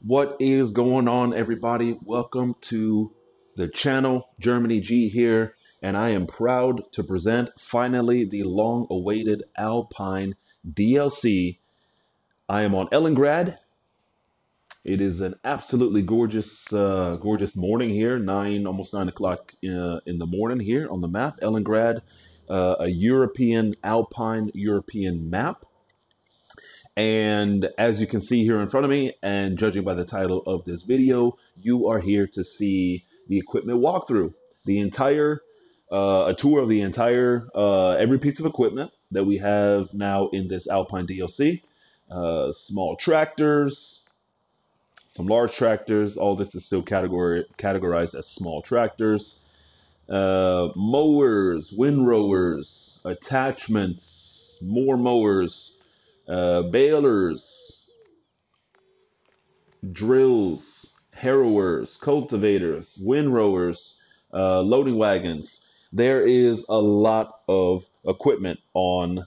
What is going on, everybody? Welcome to the channel. Germany G here, and I am proud to present finally the long awaited Alpine DLC. I am on Erlengrat. It is an absolutely gorgeous, uh, gorgeous morning here, nine, almost nine o'clock uh, in the morning here on the map. Erlengrat, uh, a European Alpine European map. And as you can see here in front of me, and judging by the title of this video, you are here to see the equipment walkthrough, the entire, uh, a tour of the entire, uh, every piece of equipment that we have now in this Alpine DLC. Uh, small tractors, some large tractors. All this is still category, categorized as small tractors. Uh, mowers, windrowers, attachments, more mowers, uh, balers, drills, harrowers, cultivators, windrowers, uh, loading wagons. There is a lot of equipment on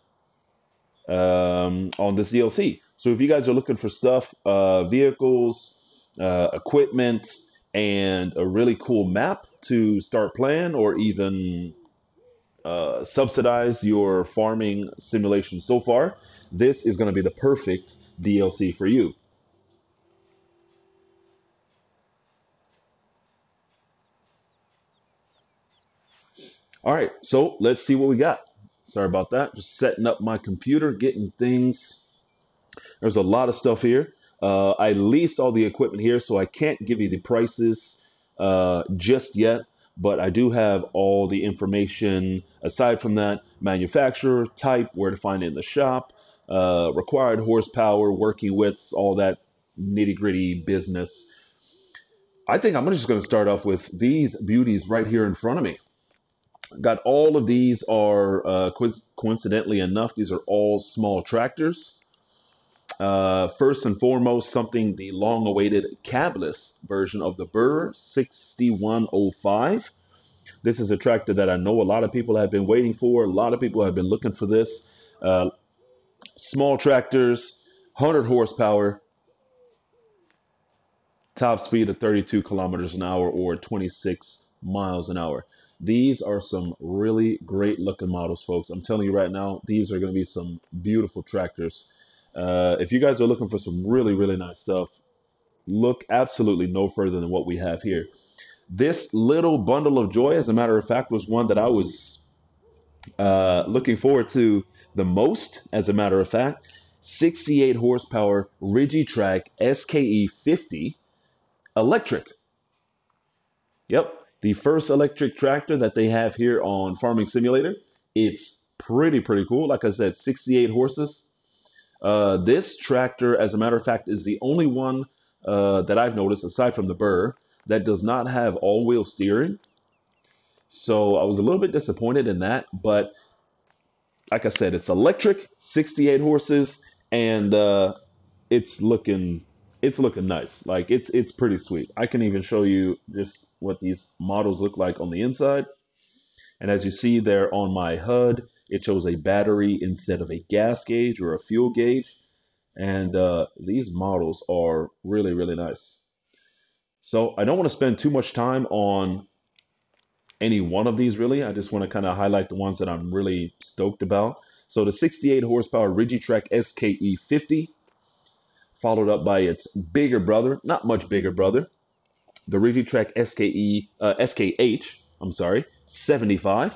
um, on this DLC. So if you guys are looking for stuff, uh, vehicles, uh, equipment, and a really cool map to start playing, or even uh, subsidize your farming simulation so far, this is going to be the perfect DLC for you. All right, so let's see what we got. Sorry about that. Just setting up my computer, getting things. There's a lot of stuff here. Uh, I leased all the equipment here, so I can't give you the prices uh, just yet but I do have all the information aside from that manufacturer, type, where to find it in the shop, uh, required horsepower, working widths, all that nitty gritty business. I think I'm just going to start off with these beauties right here in front of me. Got all of these are uh, coincidentally enough, these are all small tractors. Uh, first and foremost, something the long awaited cabless version of the Burr 6105. This is a tractor that I know a lot of people have been waiting for. A lot of people have been looking for this. Uh, small tractors, 100 horsepower, top speed of 32 kilometers an hour or 26 miles an hour. These are some really great looking models, folks. I'm telling you right now, these are going to be some beautiful tractors. Uh, if you guys are looking for some really, really nice stuff, look absolutely no further than what we have here. This little bundle of joy, as a matter of fact, was one that I was uh, looking forward to the most, as a matter of fact. 68 horsepower Rigitrac SKE 50 electric. Yep, the first electric tractor that they have here on Farming Simulator. It's pretty, pretty cool. Like I said, 68 horses, uh, this tractor, as a matter of fact, is the only one uh, that I've noticed, aside from the Burr, that does not have all-wheel steering. So I was a little bit disappointed in that, but like I said, it's electric, 68 horses, and uh, it's looking it's looking nice. Like it's it's pretty sweet. I can even show you just what these models look like on the inside. And as you see there on my HUD, it shows a battery instead of a gas gauge or a fuel gauge. And uh, these models are really, really nice. So I don't want to spend too much time on any one of these really. I just want to kind of highlight the ones that I'm really stoked about. So the 68 horsepower Rigitrac SKE 50, followed up by its bigger brother, not much bigger brother, the Rigitrac SKE uh, SKH, I'm sorry, 75.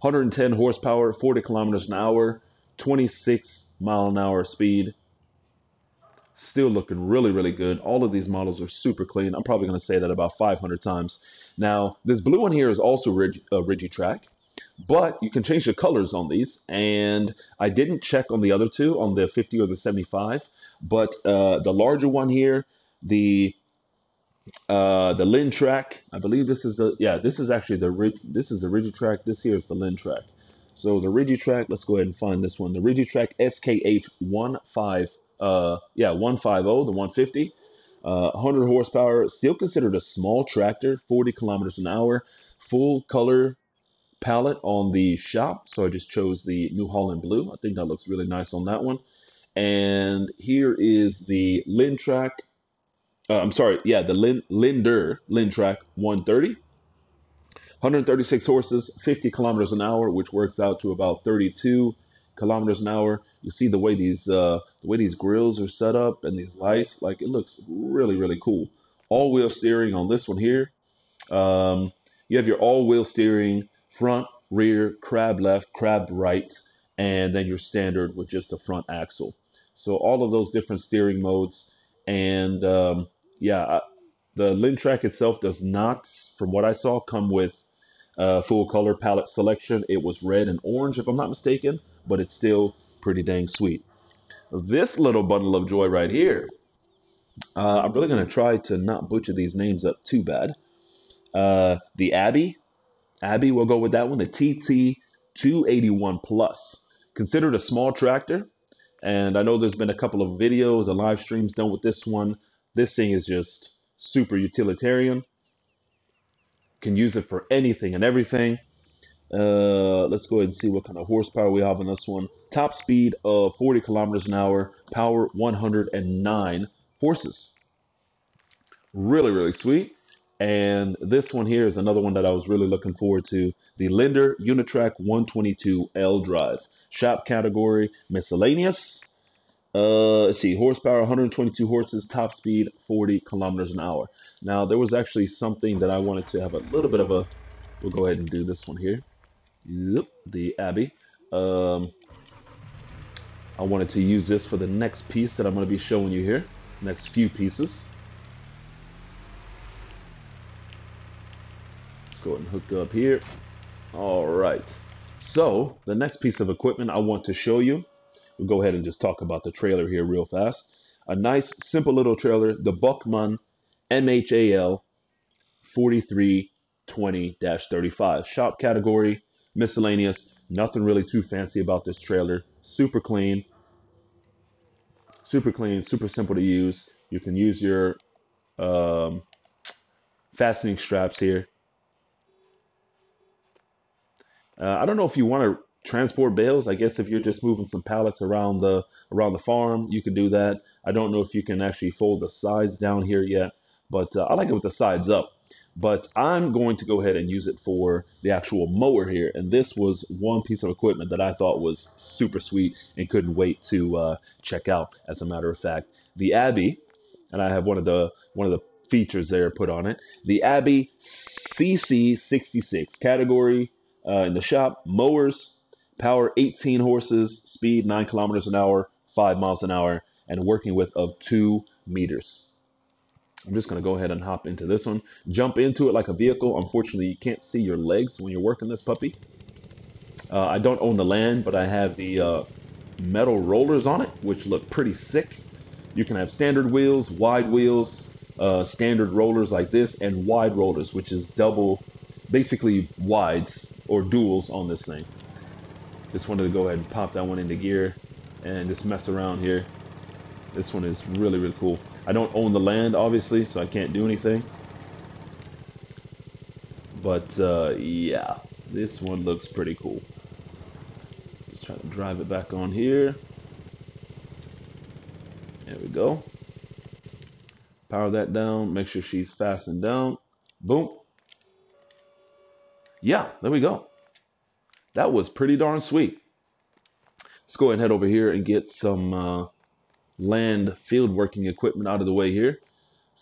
110 horsepower, 40 kilometers an hour, 26 mile an hour speed. Still looking really, really good. All of these models are super clean. I'm probably going to say that about 500 times. Now, this blue one here is also Rig, uh, Rigitrac, but you can change the colors on these. And I didn't check on the other two, on the 50 or the 75, but uh, the larger one here, the uh, the Lintrac. I believe this is the yeah. This is actually the this is the Rigitrac. This here is the Lintrac. So the Rigitrac. Let's go ahead and find this one. The Rigitrac SKH one five uh yeah one five zero the one fifty. Uh, 100 horsepower, still considered a small tractor, 40 kilometers an hour, full color palette on the shop. So I just chose the New Holland blue. I think that looks really nice on that one. And here is the Lintrac Uh, I'm sorry, yeah, the Lin, Linder Lintrac 130. 136 horses, 50 kilometers an hour, which works out to about 32 kilometers an hour. You see the way these uh, the way these grills are set up and these lights, like it looks really really cool. All wheel steering on this one here. Um, you have your all wheel steering, front, rear, crab left, crab right, and then your standard with just the front axle. So all of those different steering modes, and um, yeah, the Lintrac itself does not, from what I saw, come with uh, full color palette selection. It was red and orange, if I'm not mistaken, but it's still pretty dang sweet. This little bundle of joy right here, uh, I'm really going to try to not butcher these names up too bad. Uh, the Abbey, Abbey, we'll go with that one. The TT 281 Plus, considered a small tractor. And I know there's been a couple of videos and live streams done with this one. This thing is just super utilitarian. Can use it for anything and everything. Uh, let's go ahead and see what kind of horsepower we have on this one. Top speed of 40 kilometers an hour, power 109 horses. Really, really sweet. And this one here is another one that I was really looking forward to. The Linder Unitrac 122L Drive. Shop category, miscellaneous. Uh, let's see, horsepower 122 horses, top speed 40 kilometers an hour. Now, there was actually something that I wanted to have a little bit of a. We'll go ahead and do this one here. Yep, the Abbey. Um, I wanted to use this for the next piece that I'm going to be showing you here. Next few pieces. Let's go ahead and hook up here. All right. So the next piece of equipment I want to show you, we'll go ahead and just talk about the trailer here real fast. A nice, simple little trailer, the Buckman MHAL 4320-35. Shop category, miscellaneous. Nothing really too fancy about this trailer. Super clean. Super clean, super simple to use. You can use your um, fastening straps here uh, I don't know if you want to transport bales. I guess if you're just moving some pallets around the around the farm, you can do that. I don't know if you can actually fold the sides down here yet, but uh, I like it with the sides up. But I'm going to go ahead and use it for the actual mower here. And this was one piece of equipment that I thought was super sweet and couldn't wait to uh, check out. As a matter of fact, the Abbey, and I have one of the one of the features there put on it. The Abbey CC66 category uh, in the shop. Mowers, power 18 horses, speed 9 kilometers an hour, 5 miles an hour, and working width of 2 meters. I'm just going to go ahead and hop into this one. Jump into it like a vehicle. Unfortunately, you can't see your legs when you're working this puppy. Uh, I don't own the land, but I have the uh, metal rollers on it, which look pretty sick. You can have standard wheels, wide wheels, uh, standard rollers like this, and wide rollers, which is double, basically wides or duals on this thing. Just wanted to go ahead and pop that one into gear and just mess around here. This one is really, really cool. I don't own the land, obviously, so I can't do anything. But, uh, yeah, this one looks pretty cool. Just try to drive it back on here. There we go. Power that down. Make sure she's fastened down. Boom yeah, there we go. That was pretty darn sweet. Let's go ahead and head over here and get some uh, land field working equipment out of the way here.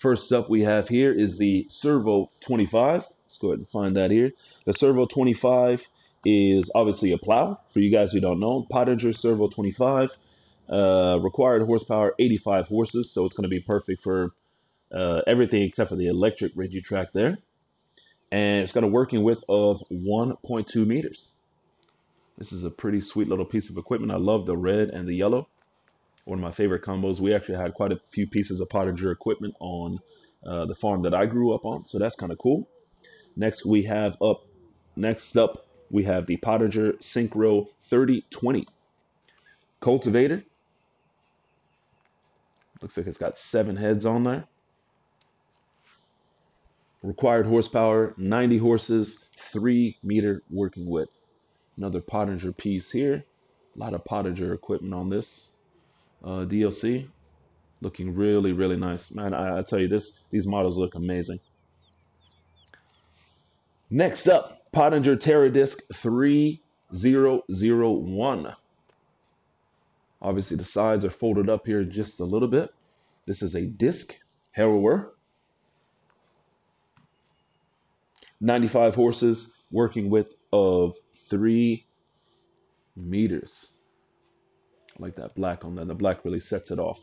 First up we have here is the Servo 25. Let's go ahead and find that here. The Servo 25 is obviously a plow. For you guys who don't know, Pottinger Servo 25. Uh, required horsepower 85 horses, so it's going to be perfect for uh, everything except for the electric Track there and it's got a working width of 1.2 meters. This is a pretty sweet little piece of equipment. I love the red and the yellow. One of my favorite combos. We actually had quite a few pieces of Pottinger equipment on uh, the farm that I grew up on, so that's kind of cool. Next, we have up. Next up, we have the Pottinger Synkro 3020 cultivator. Looks like it's got seven heads on there. Required horsepower, 90 horses, 3 meter working width. Another Pottinger piece here. A lot of Pottinger equipment on this uh, DLC. Looking really, really nice. Man, I, I tell you, this these models look amazing. Next up, Pottinger Terradisc 3001. Obviously, the sides are folded up here just a little bit. This is a disc harrower. 95 horses, working width of 3 meters. Like that black on that. The black really sets it off.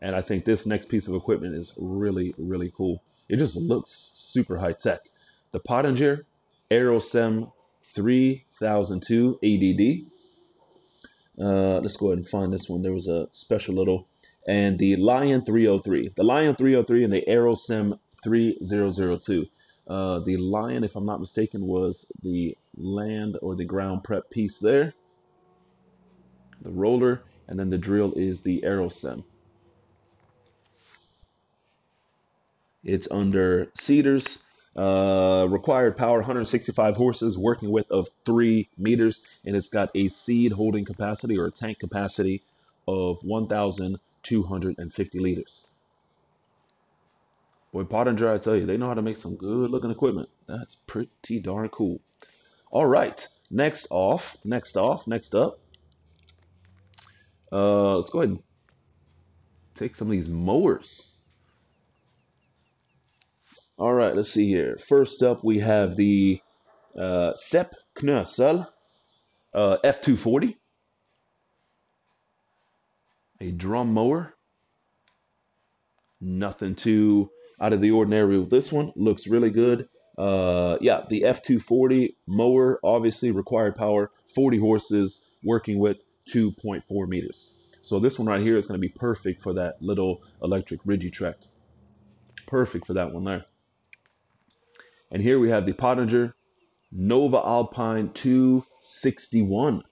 And I think this next piece of equipment is really, really cool. It just looks super high tech. The Pottinger Aerosem 3002 ADD. Uh, let's go ahead and find this one. There was a special little. And the Lion 303. The Lion 303 and the Aerosem 3002. Uh, the Lion, if I'm not mistaken, was the land or the ground prep piece there. The roller. And then the drill is the Aerosem. It's under Seeders. Uh, required power 165 horses, working width of 3 meters, and it's got a seed holding capacity or a tank capacity of 1,250 liters. Boy, Pottinger, I tell you, they know how to make some good looking equipment. That's pretty darn cool. All right, next off, next off, next up. Uh, let's go ahead and take some of these mowers. All right, let's see here. First up, we have the uh, Sepp Knüsel uh, F240, a drum mower. Nothing too out of the ordinary with this one. Looks really good. Uh, yeah, the F240 mower, obviously required power, 40 horses, working with 2.4 meters. So this one right here is going to be perfect for that little electric Rigitrac. Perfect for that one there. And here we have the Pottinger Nova Alpine 261.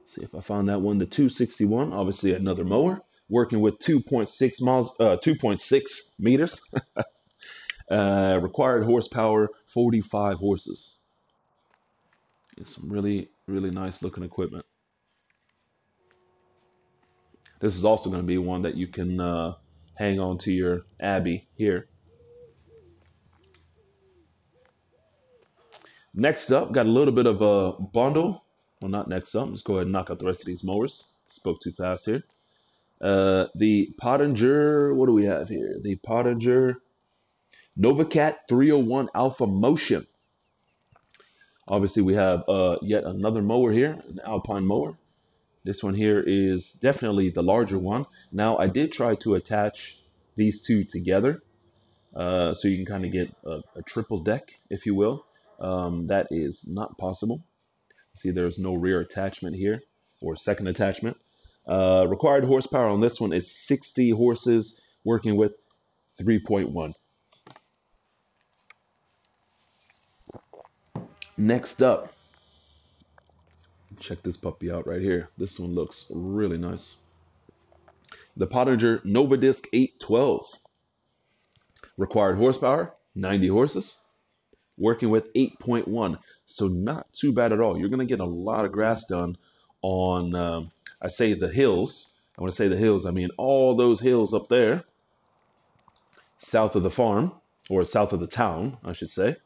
Let's see if I found that one. The 261, obviously another mower, working with 2.6 miles, uh, 2.6 meters. uh, required horsepower, 45 horses. It's some really, really nice looking equipment. This is also going to be one that you can uh, hang on to your Abbey here. Next up, got a little bit of a bundle. Well, not next up. Let's go ahead and knock out the rest of these mowers. Spoke too fast here. Uh, the Pottinger, what do we have here? The Pottinger Novacat 301 Alpha Motion. Obviously, we have uh, yet another mower here, an Alpine mower. This one here is definitely the larger one. Now, I did try to attach these two together uh, so you can kind of get a, a triple deck, if you will. Um, that is not possible. See, there's no rear attachment here or second attachment. Uh, required horsepower on this one is 60 horses, working with 3.1. Next up, check this puppy out right here. This one looks really nice. The Pottinger Novadisc 812. Required horsepower, 90 horses working with 8.1. So not too bad at all. You're going to get a lot of grass done on, um, I say the hills. I want to say the hills. I mean all those hills up there, south of the farm, or south of the town, I should say.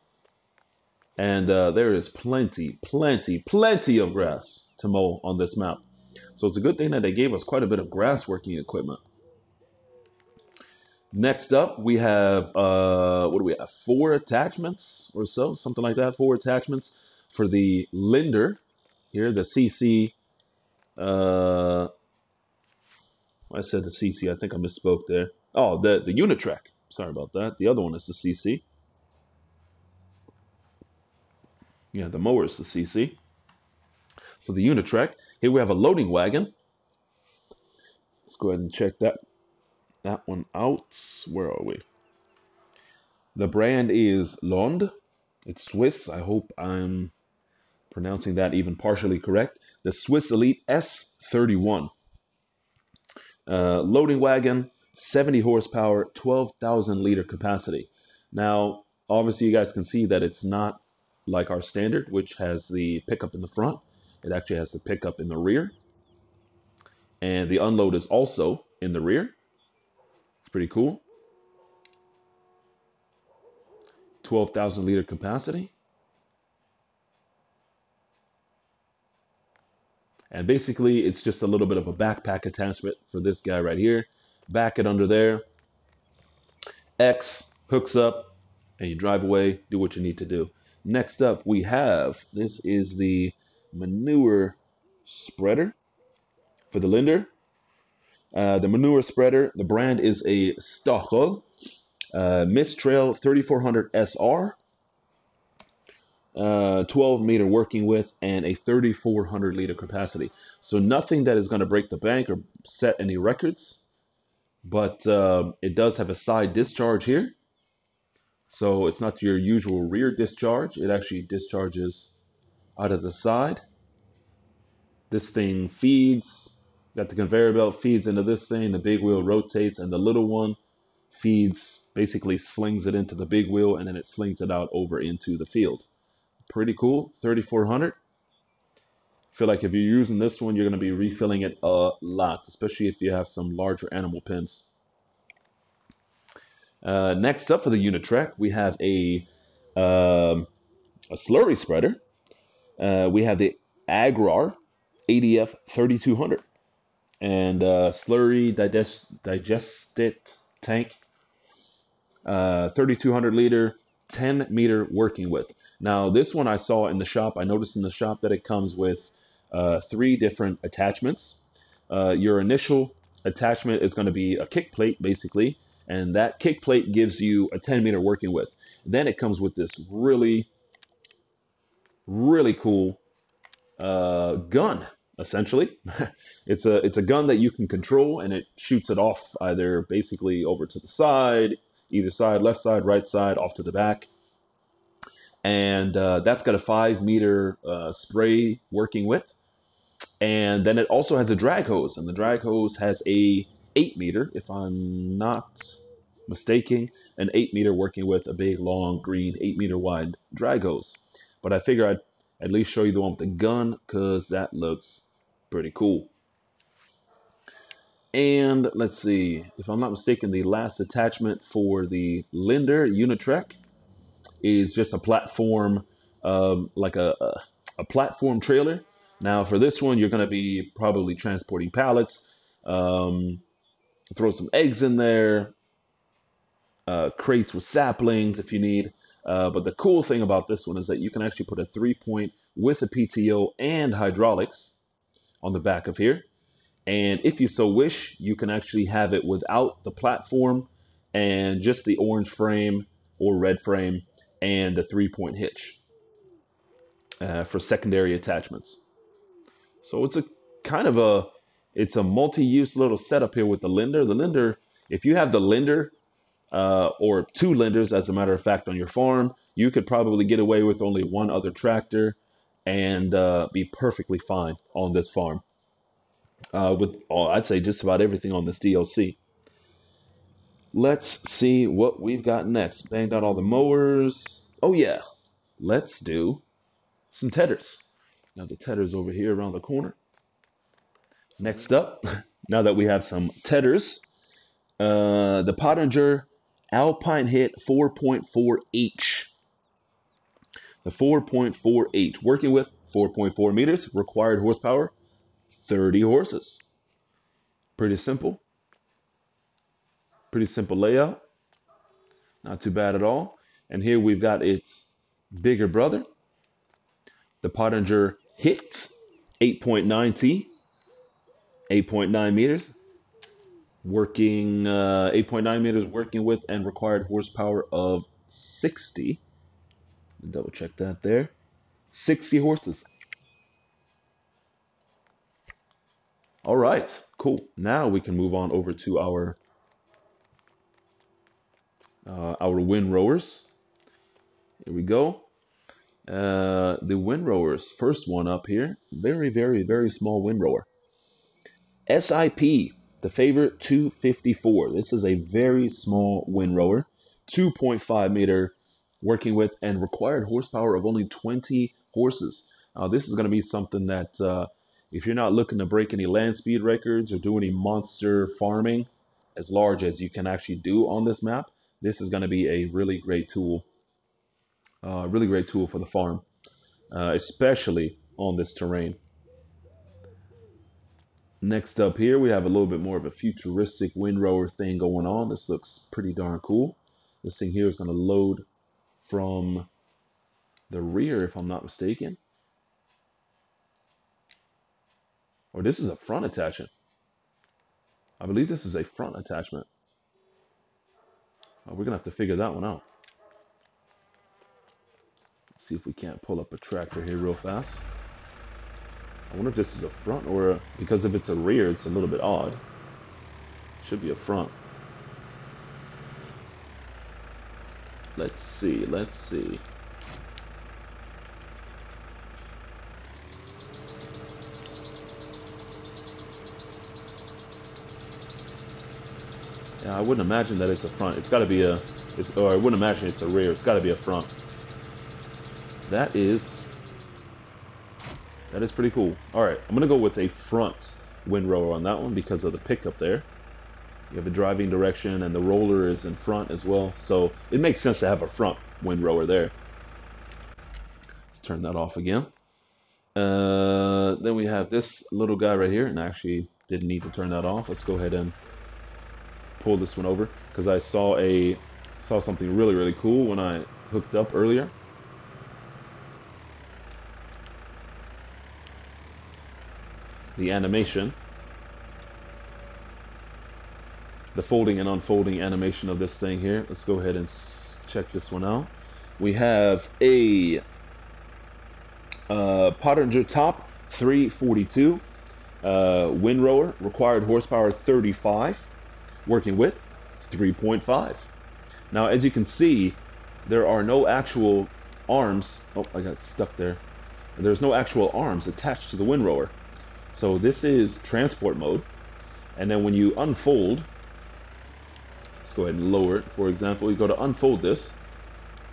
And uh, there is plenty, plenty, plenty of grass to mow on this map. So it's a good thing that they gave us quite a bit of grass working equipment. Next up, we have, uh, what do we have? Four attachments or so, something like that. Four attachments for the Linder here, the CC. Uh, I said the CC. I think I misspoke there. Oh, the, the Unitrac. Sorry about that. The other one is the CC. Yeah, the mower is the CC. So the Unitrac. Here we have a loading wagon. Let's go ahead and check that that one out. Where are we? The brand is Lond. It's Swiss. I hope I'm pronouncing that even partially correct. The Swiss Elite S31. Uh, loading wagon, 70 horsepower, 12,000 liter capacity. Now, obviously, you guys can see that it's not like our standard, which has the pickup in the front. It actually has the pickup in the rear. And the unload is also in the rear. It's pretty cool. 12,000 liter capacity. And basically, it's just a little bit of a backpack attachment for this guy right here. Back it under there. X hooks up, and you drive away, do what you need to do. Next up, we have this is the manure spreader for the lender. Uh, the manure spreader, the brand is a Stachel uh, Mistrail 3400 SR. Uh, 12 meter working width and a 3400 liter capacity. So nothing that is going to break the bank or set any records, but uh, it does have a side discharge here. So it's not your usual rear discharge. It actually discharges out of the side. This thing feeds, got the conveyor belt feeds into this thing. The big wheel rotates and the little one feeds, basically slings it into the big wheel and then it slings it out over into the field pretty cool 3400 feel like if you're using this one you're going to be refilling it a lot especially if you have some larger animal pens uh, next up for the Unitrac we have a um, a slurry spreader uh, we have the Agrar ADF 3200 and uh, slurry digest digested tank uh, 3200 liter 10 meter working width now, this one I saw in the shop. I noticed in the shop that it comes with uh, three different attachments. Uh, your initial attachment is going to be a kick plate, basically, and that kick plate gives you a 10 meter working width. Then it comes with this really, really cool uh, gun. Essentially, it's a it's a gun that you can control, and it shoots it off either basically over to the side, either side, left side, right side, off to the back and uh, that's got a five meter uh, spray working width. And then it also has a drag hose, and the drag hose has a eight meter, if I'm not mistaken, an eight meter working with a big, long, green, eight meter wide drag hose. But I figure I'd at least show you the one with the gun because that looks pretty cool. And let's see, if I'm not mistaken, the last attachment for the Lindner Unitrac is just a platform, um, like a, a, a, platform trailer. Now, for this one, you're going to be probably transporting pallets. Um, throw some eggs in there, uh, crates with saplings if you need. Uh, but the cool thing about this one is that you can actually put a three point with a PTO and hydraulics on the back of here. And if you so wish, you can actually have it without the platform and just the orange frame or red frame and the three-point hitch uh, for secondary attachments. So it's a kind of a it's a multi-use little setup here with the lender. The lender, if you have the lender uh, or two lenders, as a matter of fact, on your farm, you could probably get away with only one other tractor and uh, be perfectly fine on this farm. Uh, with oh, I'd say just about everything on this DLC. Let's see what we've got next. Banged out all the mowers. Oh yeah, let's do some tedders. Now the tedders over here around the corner. Next up, now that we have some tedders, uh, the Pottinger Alpine Hit 4.4H. The 4.4H, working with 4.4 meters, required horsepower, 30 horses. Pretty simple. Pretty simple layout. Not too bad at all. And here we've got its bigger brother, the Pottinger Hit 8.9T, 8.9 meters, working uh, 8.9 meters working with and required horsepower of 60. Double check that there. 60 horses. All right, cool. Now we can move on over to our uh, our windrowers. Here we go. Uh, the windrowers, first one up here, very, very, very small windrower. SIP, the favorite 254. This is a very small wind rower, 2.5 meter working with and required horsepower of only 20 horses. Uh, this is going to be something that uh, If you're not looking to break any land speed records or do any monster farming as large as you can actually do on this map, this is going to be a really great tool. Uh, really great tool for the farm, uh, especially on this terrain. Next up here, we have a little bit more of a futuristic windrower thing going on. This looks pretty darn cool. This thing here is going to load from the rear, if I'm not mistaken. Or this is a front attachment. I believe this is a front attachment. Oh, we're going to have to figure that one out. Let's see if we can't pull up a tractor here real fast. I wonder if this is a front or a, because if it's a rear, it's a little bit odd. Should be a front. Let's see, let's see. Yeah, I wouldn't imagine that it's a front. It's got to be a, it's, or I wouldn't imagine it's a rear. It's got to be a front. That is, that is pretty cool. All right, I'm gonna go with a front wind windrower on that one because of the pickup there. You have a driving direction and the roller is in front as well. So it makes sense to have a front wind windrower there. Let's turn that off again. Uh, then we have this little guy right here and I actually didn't need to turn that off. Let's go ahead and pull this one over because I saw a saw something really really cool when I hooked up earlier. The animation, the folding and unfolding animation of this thing here. Let's go ahead and check this one out. We have a uh, Pottinger Top 342 uh, windrower, required horsepower 35 working with 3.5. Now, as you can see, there are no actual arms. Oh, I got stuck there. There's no actual arms attached to the windrower. So this is transport mode. And then when you unfold, let's go ahead and lower it. For example, you go to unfold this,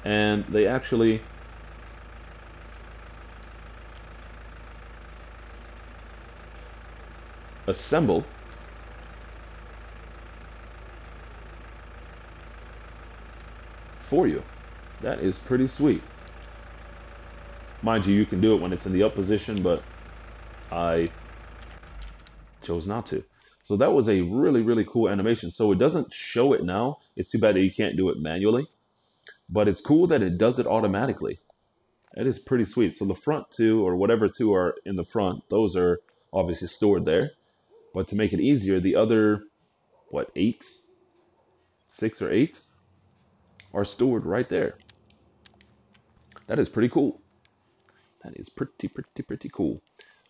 and they actually assemble for you. That is pretty sweet. Mind you, you can do it when it's in the up position, but I chose not to. So that was a really, really cool animation. So it doesn't show it now. It's too bad that you can't do it manually. But it's cool that it does it automatically. It is pretty sweet. So the front two, or whatever two are in the front, those are obviously stored there. But to make it easier, the other, what, eight? Six or eight? are stored right there. That is pretty cool. That is pretty, pretty, pretty cool.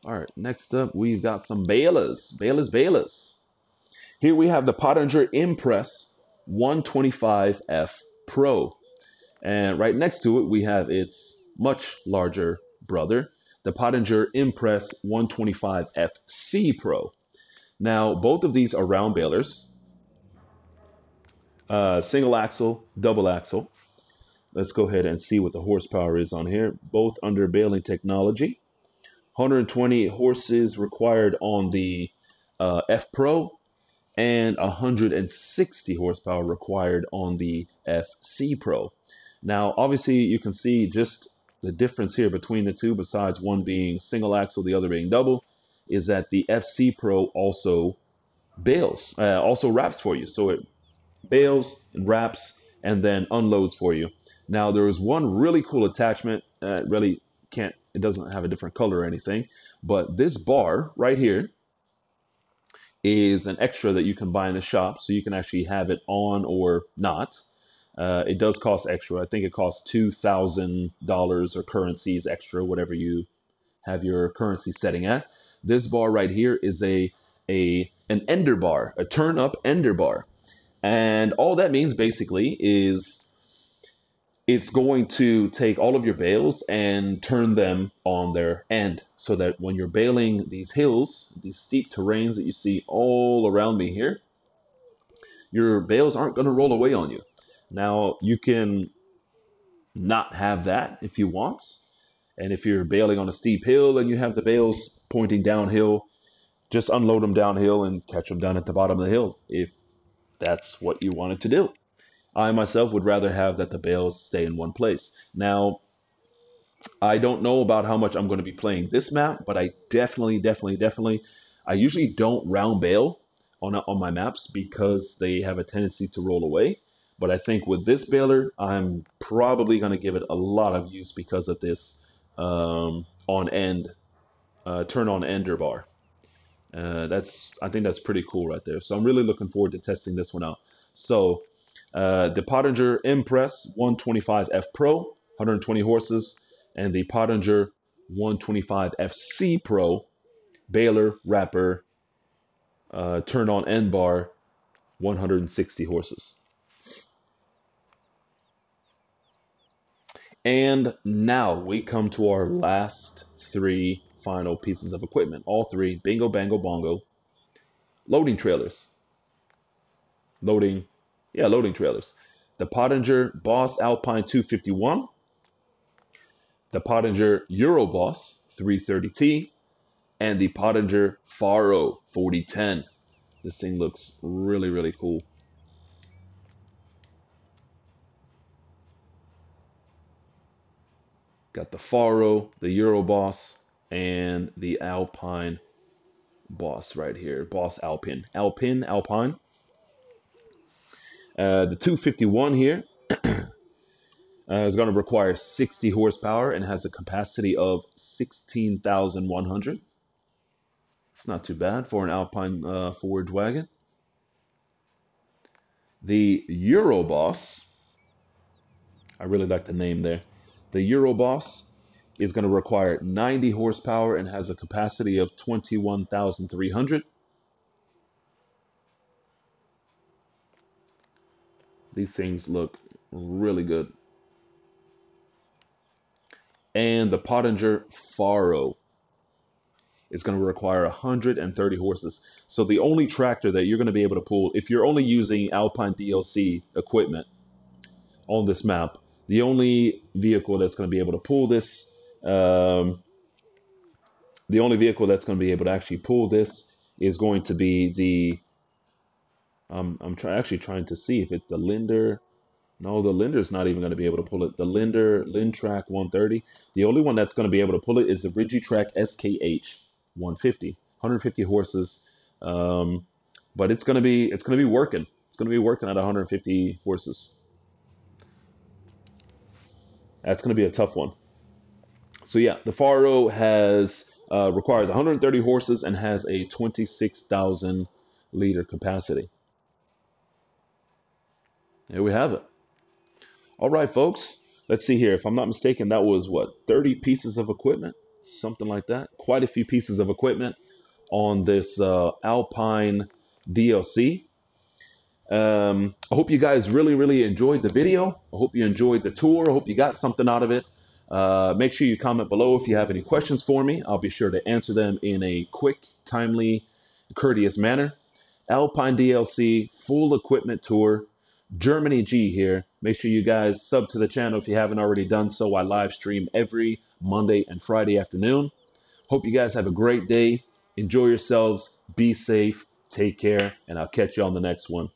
All right, next up, we've got some balers. Balers, balers. Here we have the Pottinger Impress 125F Pro. And right next to it, we have its much larger brother, the Pottinger Impress 125FC Pro. Now, both of these are round balers uh, single axle, double axle. Let's go ahead and see what the horsepower is on here. Both under baling technology. 120 horses required on the uh, F Pro and 160 horsepower required on the FC Pro. Now, obviously, you can see just the difference here between the two, besides one being single axle, the other being double, is that the FC Pro also bales, uh, also wraps for you. So it bales and wraps and then unloads for you. Now there is one really cool attachment. Uh, really can't. It doesn't have a different color or anything. But this bar right here is an extra that you can buy in the shop, so you can actually have it on or not. Uh, it does cost extra. I think it costs two thousand dollars or currencies extra, whatever you have your currency setting at. This bar right here is a a an ender bar, a turn up ender bar. And all that means basically is it's going to take all of your bales and turn them on their end so that when you're baling these hills, these steep terrains that you see all around me here, your bales aren't going to roll away on you. Now, you can not have that if you want. And if you're bailing on a steep hill and you have the bales pointing downhill, just unload them downhill and catch them down at the bottom of the hill if that's what you wanted to do. I myself would rather have that the bales stay in one place. Now, I don't know about how much I'm going to be playing this map, but I definitely, definitely, definitely, I usually don't round bail on on my maps because they have a tendency to roll away. But I think with this baler, I'm probably going to give it a lot of use because of this um, on end, uh, turn on ender bar. Uh, that's I think that's pretty cool right there. So I'm really looking forward to testing this one out. So uh, the Pottinger Impress 125F Pro, 120 horses, and the Pottinger 125FC Pro, baler, wrapper, uh, turn on end bar, 160 horses. And now we come to our last three final pieces of equipment. All three, bingo, bango, bongo. Loading trailers. Loading, yeah, loading trailers. The Pottinger Boss Alpine 251. The Pottinger Euroboss 330T. And the Pottinger Faro 4010. This thing looks really, really cool. Got the Faro, the Euro Boss, and the Alpine Boss right here. Boss Alpine. Alpine, Alpine. Uh, the 251 here uh, is going to require 60 horsepower and has a capacity of 16,100. It's not too bad for an Alpine uh, forge wagon. The Euroboss, I really like the name there. The Euroboss is going to require 90 horsepower and has a capacity of 21,300. These things look really good. And the Pottinger Faro is going to require 130 horses. So the only tractor that you're going to be able to pull, if you're only using Alpine DLC equipment on this map, the only vehicle that's going to be able to pull this, um, the only vehicle that's going to be able to actually pull this is going to be the. Um, I'm try, actually trying to see if it's the Linder. No, the Linder's not even going to be able to pull it. The Linder Lintrac 130. The only one that's going to be able to pull it is the Rigitrac SKH 150, 150 horses. Um, but it's going to be it's going to be working. It's going to be working at 150 horses. That's going to be a tough one. So yeah, the Faro has uh, requires 130 horses and has a 26,000 liter capacity. There we have it. All right, folks. Let's see here. If I'm not mistaken, that was what 30 pieces of equipment, something like that. Quite a few pieces of equipment on this uh, Alpine DLC. Um, I hope you guys really, really enjoyed the video. I hope you enjoyed the tour. I hope you got something out of it. Uh, make sure you comment below if you have any questions for me. I'll be sure to answer them in a quick, timely, courteous manner. Alpine DLC full equipment tour. Germany G here. Make sure you guys sub to the channel if you haven't already done so. I live stream every Monday and Friday afternoon. Hope you guys have a great day. Enjoy yourselves. Be safe. Take care. And I'll catch you on the next one.